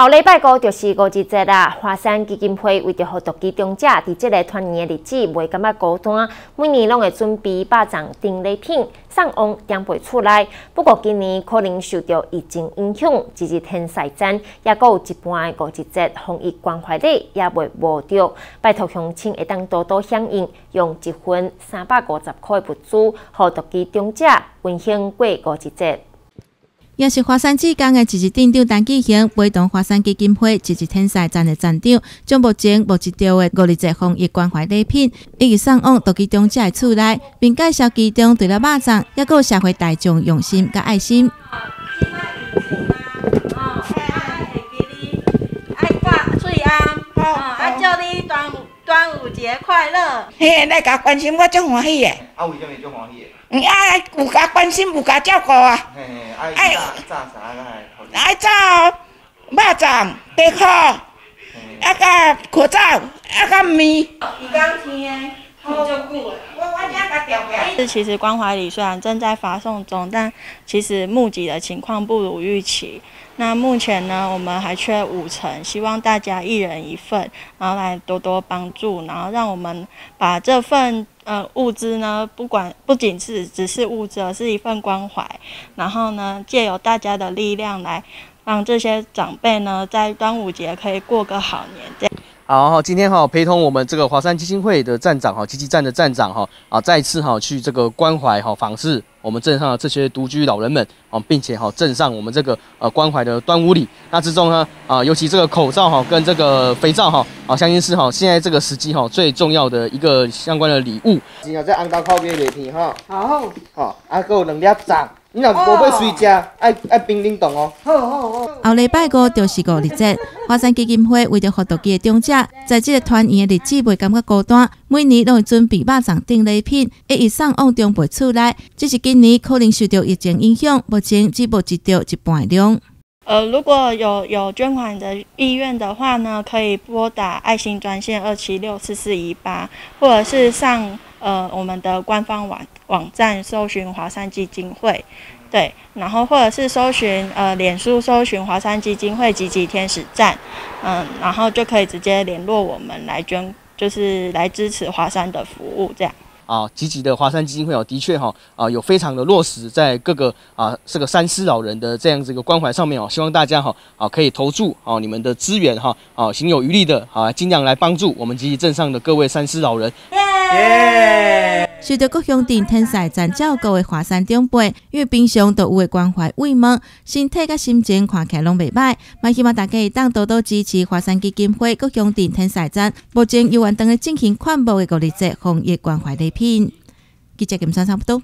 后礼拜五就是五一节啦，华山基金会为着互独居中者伫即个团圆的日子，袂感觉孤单，每年拢会准备百张订礼品送往长辈厝内。不过今年可能受到疫情影响，一日天晒战，也有一半的五一节防疫关怀礼也袂无着。拜托乡亲会当多多响应，用一份三百五十块的物资，互独居中者温馨过五一节。也是华山之江的一日店长陈继兴陪同华山基金会一日天赛站的站长，将目前无一条的五日节防疫关怀礼品，一直送往独居中者的厝内，并介绍其中除了肉粽，也有社会大众用心甲爱心。端午节快乐！嘿，来甲关心我，足欢喜的。啊，为虾米足欢喜的？嗯，啊，有甲关心，有甲照顾啊。嘿嘿，爱炸炸啥个还？爱炸肉粽、白烤，啊甲口罩，啊甲面。鱼缸天，好是，其实关怀礼虽然正在发送中，但其实募集的情况不如预期。那目前呢，我们还缺五成，希望大家一人一份，然后来多多帮助，然后让我们把这份呃物资呢，不管不仅是只是物资，而是一份关怀，然后呢，借由大家的力量来让这些长辈呢，在端午节可以过个好年。这样。好，今天哈陪同我们这个华山基金会的站长哈，基金站的站长哈啊，再次哈去这个关怀哈访视我们镇上的这些独居老人们啊，并且哈赠上我们这个呃关怀的端午礼。那之中呢啊，尤其这个口罩哈跟这个肥皂哈啊，相信是哈现在这个时机哈最重要的一个相关的礼物。今后这安高靠边礼品哈，好，好，啊，还有两粒粽。你若无要随食，爱爱冰冷冻哦。好好好。后礼拜五就是五日节，华山基金会为着互独居的长者，在这个团圆的日子袂感觉孤单，每年都会准备百张订礼品，一一送往中辈厝内。只是今年可能受到疫情影响，目前只募集到一半量。呃，如果有有捐款的意愿的话呢，可以拨打爱心专线二七六四四一八，或者是上呃我们的官方网网站搜寻华山基金会，对，然后或者是搜寻呃脸书搜寻华山基金会积极天使站，嗯，然后就可以直接联络我们来捐，就是来支持华山的服务这样。啊，积极的华山基金会哦，的确哈啊，有非常的落实在各个啊这个三师老人的这样子一个关怀上面哦，希望大家哈啊可以投注哦你们的资源哈啊，行有余力的啊，尽量来帮助我们积极镇上的各位三师老人。随着各乡镇天赛站照各位华山长辈，因为平常都有的关怀慰问，身体甲心情看起来拢袂歹，嘛希望大家会当多多支持华山基金会各乡镇天赛站，目前有完等的进行款部的五日节防疫关怀礼品。ភីកិច្ចកម្សាន្តសងផ្ទុះ